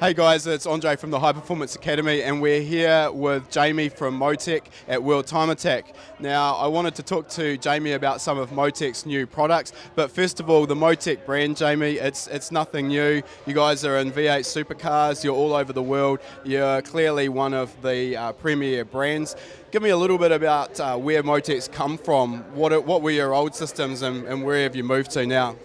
Hey guys, it's Andre from the High Performance Academy, and we're here with Jamie from Motec at World Time Attack. Now, I wanted to talk to Jamie about some of Motec's new products, but first of all, the Motec brand, Jamie, it's it's nothing new. You guys are in V8 supercars, you're all over the world, you're clearly one of the uh, premier brands. Give me a little bit about uh, where Motec's come from. What what were your old systems, and, and where have you moved to now?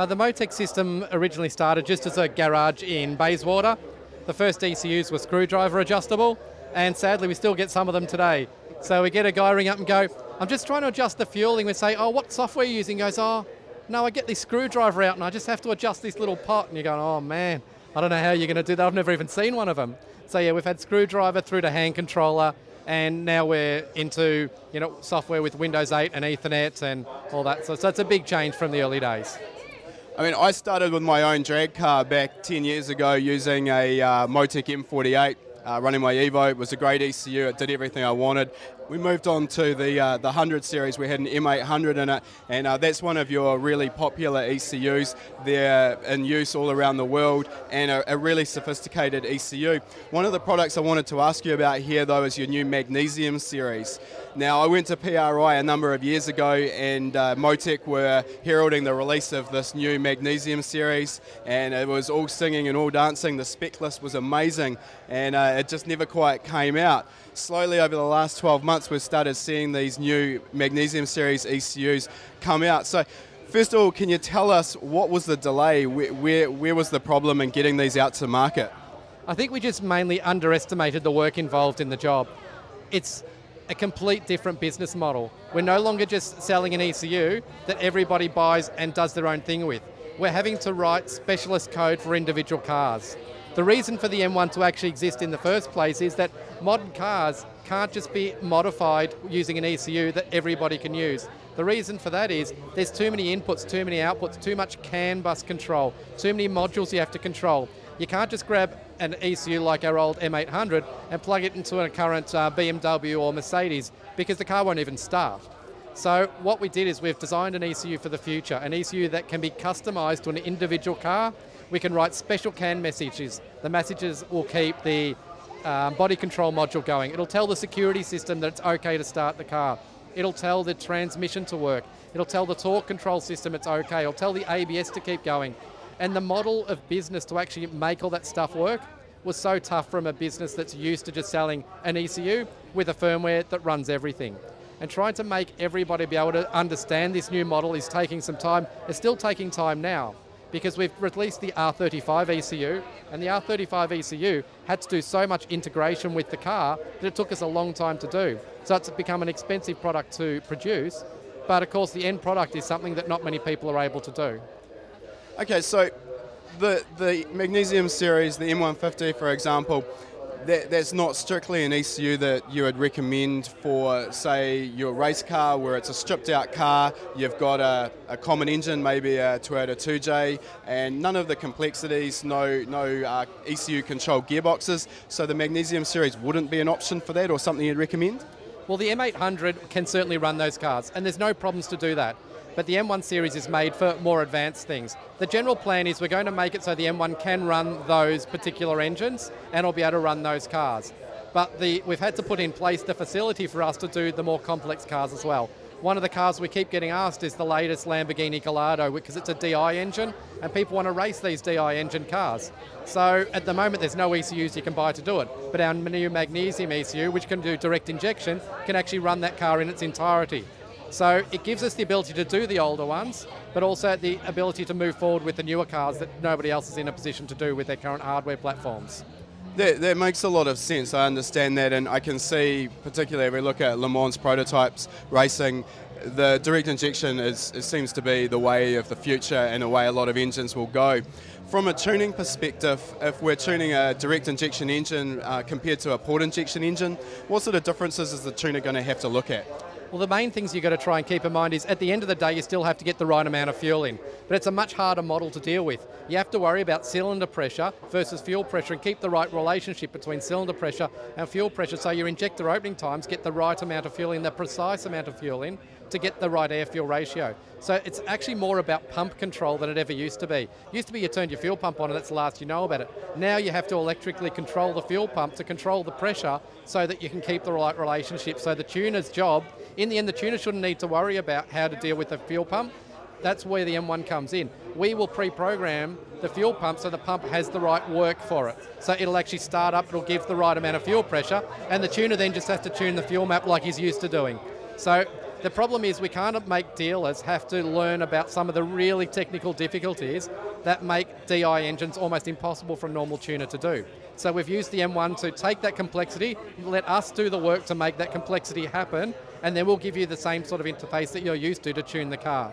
Uh, the Motec system originally started just as a garage in Bayswater. The first ECUs were screwdriver adjustable, and sadly we still get some of them today. So we get a guy ring up and go, I'm just trying to adjust the fueling. We say, oh, what software are you using? He goes, oh, no, I get this screwdriver out and I just have to adjust this little pot. And you're going, oh man, I don't know how you're going to do that. I've never even seen one of them. So yeah, we've had screwdriver through to hand controller, and now we're into you know software with Windows 8 and Ethernet and all that. So, so it's a big change from the early days. I mean, I started with my own drag car back 10 years ago using a uh, Motec M48 uh, running my Evo. It was a great ECU. It did everything I wanted. We moved on to the uh, the 100 series. We had an M800 in it, and uh, that's one of your really popular ECUs. They're in use all around the world, and a, a, really sophisticated ECU. One of the products I wanted to ask you about here, though, is your new Magnesium series. Now, I went to PRI a number of years ago, and uh, Motec were heralding the release of this new Magnesium series, and it was all singing and all dancing. The spec list was amazing, and uh, it just never quite came out slowly over the last 12 months, we've started seeing these new Magnesium Series ECUs come out. So, first of all, can you tell us what was the delay? Where, where, where was the problem in getting these out to market? I think we just mainly underestimated the work involved in the job. It's a complete different business model. We're no longer just selling an ECU that everybody buys and does their own thing with. We're having to write specialist code for individual cars. The reason for the M1 to actually exist in the first place is that modern cars can't just be modified using an ECU that everybody can use. The reason for that is there's too many inputs, too many outputs, too much CAN bus control, too many modules you have to control. You can't just grab an ECU like our old M800 and plug it into a current uh, BMW or Mercedes because the car won't even start. So what we did is we've designed an ECU for the future, an ECU that can be customized to an individual car we can write special CAN messages. The messages will keep the um, body control module going. It'll tell the security system that it's okay to start the car. It'll tell the transmission to work. It'll tell the torque control system it's okay. It'll tell the ABS to keep going. And the model of business to actually make all that stuff work was so tough from a business that's used to just selling an ECU with a firmware that runs everything. And trying to make everybody be able to understand this new model is taking some time. It's still taking time now because we've released the R35 ECU, and the R35 ECU had to do so much integration with the car that it took us a long time to do. So it's become an expensive product to produce, but of course the end product is something that not many people are able to do. Okay, so the, the Magnesium series, the M150 for example, that, that's not strictly an ECU that you would recommend for, say, your race car where it's a stripped out car, you've got a, a common engine, maybe a Toyota 2J, and none of the complexities, no, no uh, ECU controlled gearboxes. So the Magnesium series wouldn't be an option for that or something you'd recommend? Well, the M800 can certainly run those cars, and there's no problems to do that but the M1 series is made for more advanced things. The general plan is we're going to make it so the M1 can run those particular engines and will be able to run those cars. But the, we've had to put in place the facility for us to do the more complex cars as well. One of the cars we keep getting asked is the latest Lamborghini Gallardo because it's a DI engine and people want to race these DI engine cars. So at the moment there's no ECUs you can buy to do it, but our new magnesium ECU, which can do direct injection, can actually run that car in its entirety. So it gives us the ability to do the older ones, but also the ability to move forward with the newer cars that nobody else is in a position to do with their current hardware platforms. That, that, makes a lot of sense. I understand that, and I can see, particularly if we look at Le Mans prototypes racing, the direct injection is, seems to be the way of the future and the way a lot of engines will go. From a tuning perspective, if we're tuning a direct injection engine uh, compared to a port injection engine, what sort of differences is the tuner going to have to look at? Well, the main things you've got to try and keep in mind is at the end of the day, you still have to get the right amount of fuel in. But it's a much harder model to deal with. You have to worry about cylinder pressure versus fuel pressure and keep the right relationship between cylinder pressure and fuel pressure so your injector opening times get the right amount of fuel in, the precise amount of fuel in to get the right air fuel ratio. So it's actually more about pump control than it ever used to be. Used to be you turned your fuel pump on and that's the last you know about it. Now you have to electrically control the fuel pump to control the pressure so that you can keep the right relationship. So the tuner's job, in the end the tuner shouldn't need to worry about how to deal with the fuel pump. That's where the M1 comes in. We will pre-program the fuel pump so the pump has the right work for it. So it'll actually start up, it'll give the right amount of fuel pressure, and the tuner then just has to tune the fuel map like he's used to doing. So the problem is we can't make dealers have to learn about some of the really technical difficulties that make DI engines almost impossible for a normal tuner to do. So we've used the M1 to take that complexity, let us do the work to make that complexity happen, and then we'll give you the same sort of interface that you're used to to tune the car.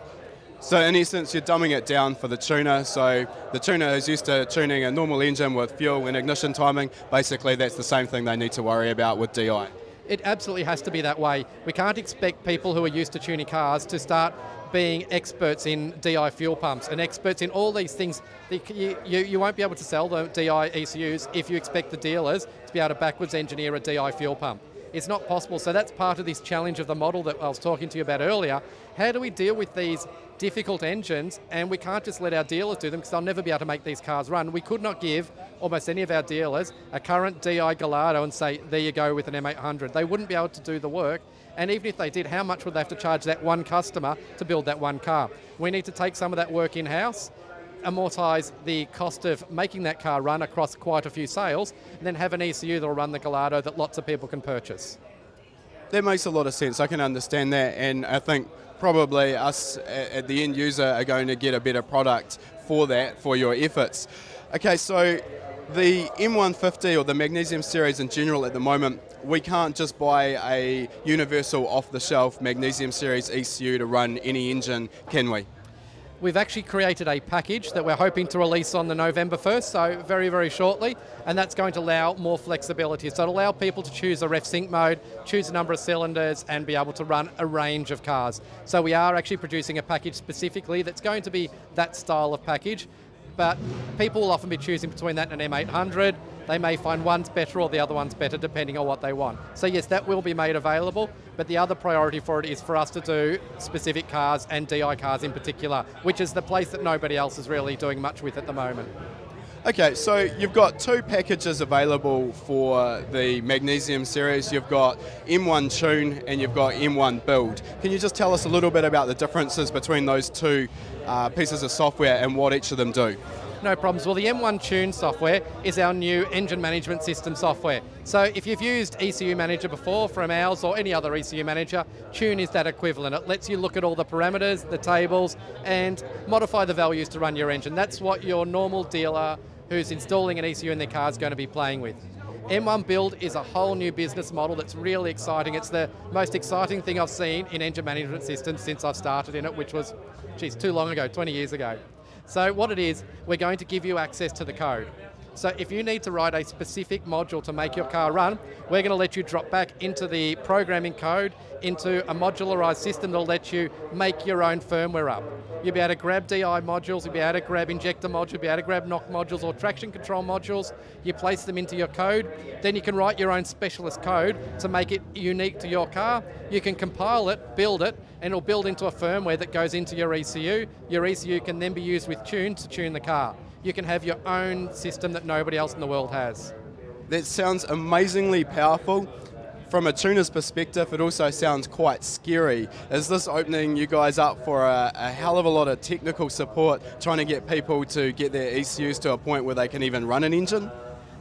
So in essence, you're dumbing it down for the tuner. So the tuner is used to tuning a normal engine with fuel and ignition timing. Basically, that's the same thing they need to worry about with DI. It absolutely has to be that way. We can't expect people who are used to tuning cars to start being experts in DI fuel pumps and experts in all these things. You, you, won't be able to sell the DI ECUs if you expect the dealers to be able to backwards engineer a DI fuel pump. It's not possible. So that's part of this challenge of the model that I was talking to you about earlier. How do we deal with these difficult engines and we can't just let our dealers do them because they'll never be able to make these cars run. We could not give almost any of our dealers a current DI Gallardo and say, there you go with an M800. They wouldn't be able to do the work and even if they did, how much would they have to charge that one customer to build that one car? We need to take some of that work in-house amortise the cost of making that car run across quite a few sales, and then have an ECU that will run the Gallardo that lots of people can purchase. That makes a lot of sense. I can understand that, and I think probably us at the end user are going to get a better product for that, for your efforts. Okay, so the M150 or the Magnesium series in general at the moment, we can't just buy a universal off the shelf Magnesium series ECU to run any engine, can we? We've actually created a package that we're hoping to release on the November 1st, so very, very shortly, and that's going to allow more flexibility. So it'll allow people to choose a ref sync mode, choose a number of cylinders, and be able to run a range of cars. So we are actually producing a package specifically that's going to be that style of package, but people will often be choosing between that and an M800, they may find one's better or the other one's better depending on what they want. So yes, that will be made available, but the other priority for it is for us to do specific cars and DI cars in particular, which is the place that nobody else is really doing much with at the moment. Okay, so you've got two packages available for the Magnesium series. You've got M1 Tune and you've got M1 Build. Can you just tell us a little bit about the differences between those two uh, pieces of software and what each of them do? No problems. Well, the M1 Tune software is our new engine management system software. So if you've used ECU Manager before from ours or any other ECU Manager, Tune is that equivalent. It lets you look at all the parameters, the tables, and modify the values to run your engine. That's what your normal dealer who's installing an ECU in their car is going to be playing with. M1 Build is a whole new business model that's really exciting. It's the most exciting thing I've seen in engine management systems since I've started in it, which was, geez, too long ago, 20 years ago. So what it is, we're going to give you access to the code. So if you need to write a specific module to make your car run, we're going to let you drop back into the programming code into a modularized system that'll let you make your own firmware up. You'll be able to grab DI modules, you'll be able to grab injector modules, you'll be able to grab knock modules or traction control modules, you place them into your code, then you can write your own specialist code to make it unique to your car. You can compile it, build it, and it'll build into a firmware that goes into your ECU. Your ECU can then be used with Tune to tune the car. You can have your own system that nobody else in the world has. That sounds amazingly powerful from a tuner's perspective, it also sounds quite scary. Is this opening you guys up for a, a, hell of a lot of technical support, trying to get people to get their ECUs to a point where they can even run an engine?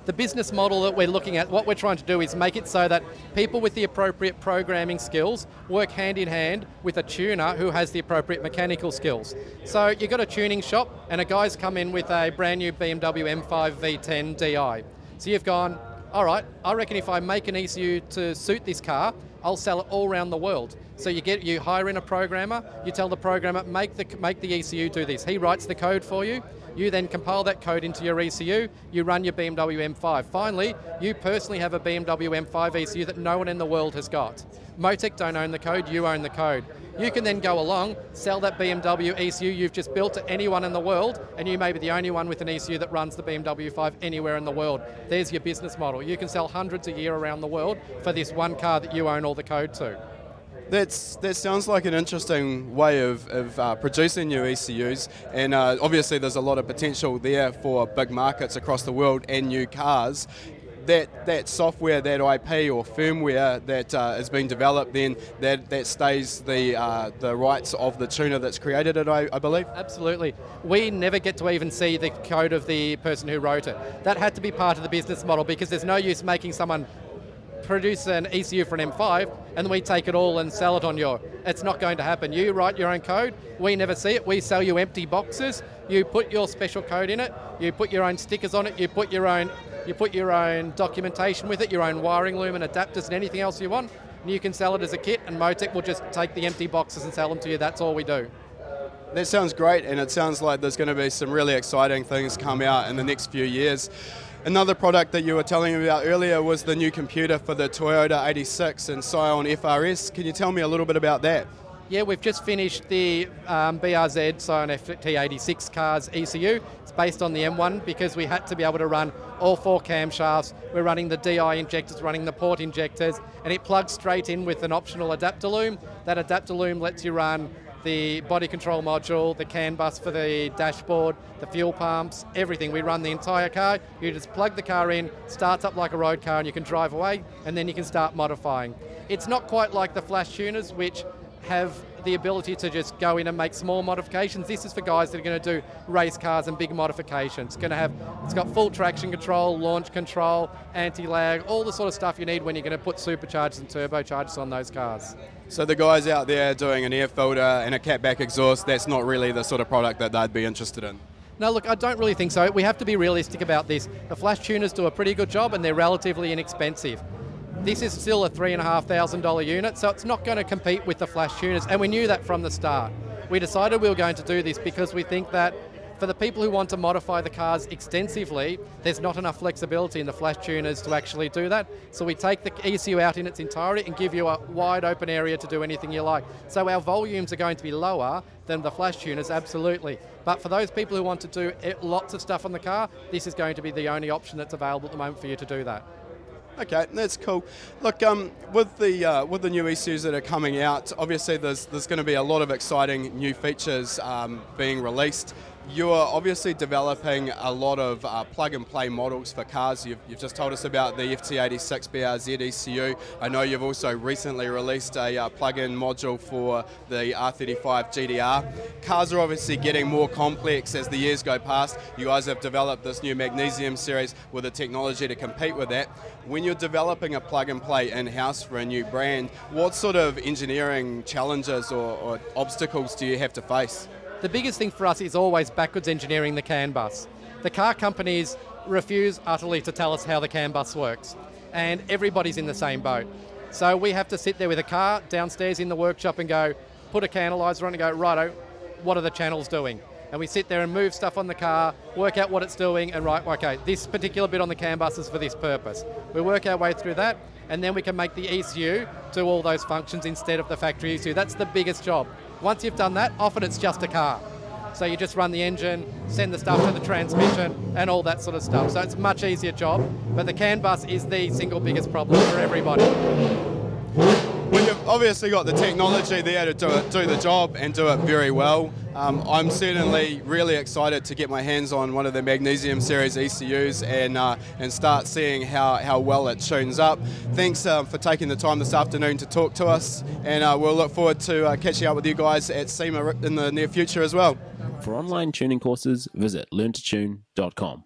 The business model that we're looking at, what we're trying to do is make it so that people with the appropriate programming skills work hand in hand with a tuner who has the appropriate mechanical skills. So you've got a tuning shop and a guy's come in with a brand new BMW M5 V10 Di. So you've gone, all right, I reckon if I make an ECU to suit this car, I'll sell it all around the world. So you get you hire in a programmer, you tell the programmer make the make the ECU do this. He writes the code for you. You then compile that code into your ECU, you run your BMW M5. Finally, you personally have a BMW M5 ECU that no one in the world has got. Motec don't own the code, you own the code. You can then go along, sell that BMW ECU you've just built to anyone in the world, and you may be the only one with an ECU that runs the BMW 5 anywhere in the world. There's your business model. You can sell hundreds a year around the world for this one car that you own all the code to. That's, that sounds like an interesting way of, of uh, producing new ECUs, and uh, obviously there's a lot of potential there for big markets across the world and new cars. That, that software, that IP or firmware that uh, being developed, then that, that stays the, uh, the rights of the tuner that's created it, I, I believe? Absolutely. We never get to even see the code of the person who wrote it. That had to be part of the business model because there's no use making someone produce an ECU for an M5 and we take it all and sell it on your. It's not going to happen. You write your own code, we never see it, we sell you empty boxes, you put your special code in it, you put your own stickers on it, you put your own you put your own documentation with it, your own wiring loom and adapters and anything else you want, and you can sell it as a kit and Motec will just take the empty boxes and sell them to you. That's all we do. That sounds great, and it sounds like there's going to be some really exciting things come out in the next few years. Another product that you were telling me about earlier was the new computer for the Toyota 86 and Scion FRS. Can you tell me a little bit about that? Yeah, we've just finished the um, BRZ Scion FT86 cars ECU. It's based on the M1 because we had to be able to run all four camshafts. We're running the DI injectors, running the port injectors, and it plugs straight in with an optional adapter loom. That adapter loom lets you run the body control module, the CAN bus for the dashboard, the fuel pumps, everything. We run the entire car. You just plug the car in, starts up like a road car, and you can drive away, and then you can start modifying. It's not quite like the flash tuners, which have the ability to just go in and make small modifications. This is for guys that are going to do race cars and big modifications. It's going to have, it's got full traction control, launch control, anti-lag, all the sort of stuff you need when you're going to put superchargers and turbochargers on those cars. So the guys out there doing an air filter and a catback exhaust, that's not really the sort of product that they'd be interested in. No, look, I don't really think so. We have to be realistic about this. The flash tuners do a pretty good job and they're relatively inexpensive. This is still a $3,500 unit, so it's not going to compete with the flash tuners, and we knew that from the start. We decided we were going to do this because we think that for the people who want to modify the cars extensively, there's not enough flexibility in the flash tuners to actually do that. So we take the ECU out in its entirety and give you a wide open area to do anything you like. So our volumes are going to be lower than the flash tuners, absolutely. But for those people who want to do lots of stuff on the car, this is going to be the only option that's available at the moment for you to do that. Okay, that's cool. Look, um, with the uh, with the new issues that are coming out, obviously there's there's going to be a lot of exciting new features um, being released. You're obviously developing a lot of uh, plug and play models for cars. You've, you've, just told us about the FT86 BRZ ECU. I know you've also recently released a uh, plug-in module for the R35 GTR. Cars are obviously getting more complex as the years go past. You guys have developed this new magnesium series with the technology to compete with that. When you're developing a plug and play in-house for a new brand, what sort of engineering challenges or, or obstacles do you have to face? The biggest thing for us is always backwards engineering the CAN bus. The car companies refuse utterly to tell us how the CAN bus works, and everybody's in the same boat. So we have to sit there with a car downstairs in the workshop and go, put a CANalyzer on and go, righto, what are the channels doing? And we sit there and move stuff on the car, work out what it's doing, and right, okay, this particular bit on the CAN bus is for this purpose. We work our way through that, and then we can make the ECU do all those functions instead of the factory ECU. That's the biggest job. Once you've done that, often it's just a car. So you just run the engine, send the stuff to the transmission, and all that sort of stuff. So it's a much easier job, but the CAN bus is the single biggest problem for everybody. Obviously got the technology there to do, it, do the job and do it very well. Um, I'm certainly really excited to get my hands on one of the Magnesium Series ECUs and uh, and start seeing how, how well it tunes up. Thanks um, for taking the time this afternoon to talk to us, and uh, we'll look forward to uh, catching up with you guys at SEMA in the near future as well. For online tuning courses, visit learntotune.com.